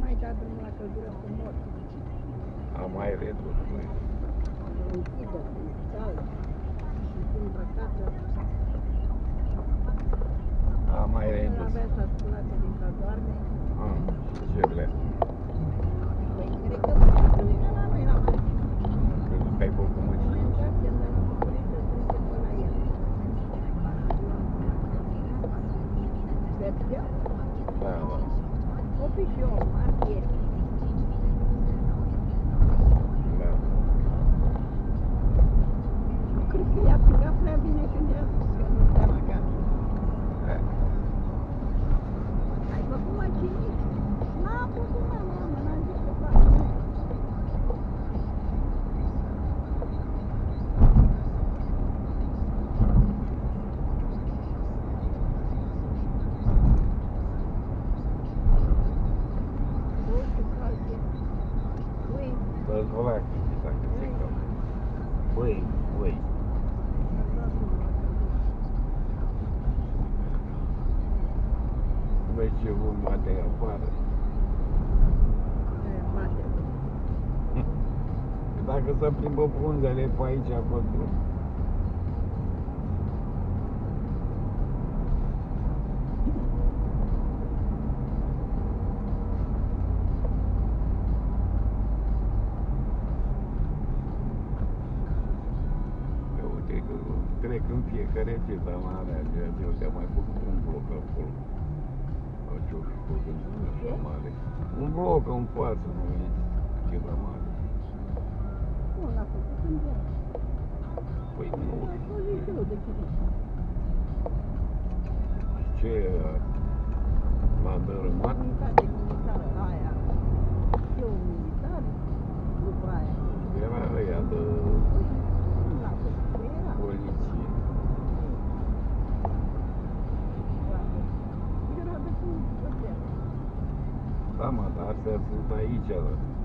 Bă, Da. nu mai da drumul la căldură cu mor. Am mai redus. băi. Închidă, cu cald și cu îmbrăcată. Am mai El redus. avea să sculate din că doarme. Ah, ce vrea. Păi, cred că nu era mai era mai. Crezut că ai făcut mă Mai încearcă de la București să trece până la el. Mergea? Da, da. Cred că i-a picat prea bine când i-a spus că nu stea la casă. Eh, Ai făcut mașinii? N-a făcut mai mamă, n-am zis să fac. Ui, ce cald e. Ui, Să-ți relax, dacă ți cald. Băi, băi. a dat drumul la căldură. Vezi ce vom bate afară. E, bate. Dacă se plimbă frunzele pe aici, pe drum. Că uite că trec în fiecare zi, dar mare aceea zi, uite, am mai făcut un bloc acolo. La ce-o fi făcut așa mare. Un bloc în față, nu e ceva mare. Nu, l-a făcut în viață. Păi nu, L-a făcut și eu de chirit. ce l-a dărâmat? Unitate militară aia. Eu militar, după aia. Era ăia de Nu l-a făcut, că era. poliție. Era de cum făcea. Da, mă, dar astea sunt aici, da.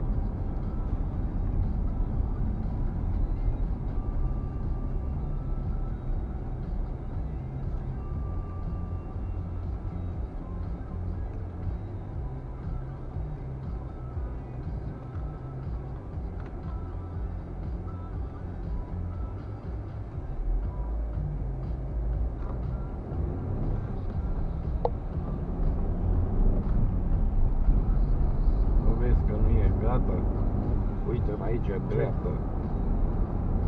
aici, dreapta.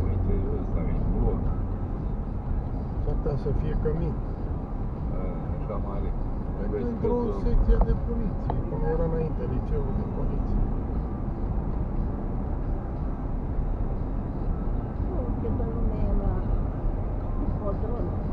Uite, ăsta e bloc. Fata să fie cămin. A, așa mare. Pentru o secție de poliție, cum era înainte liceul de poliție. Nu, câtă lume era. Podron.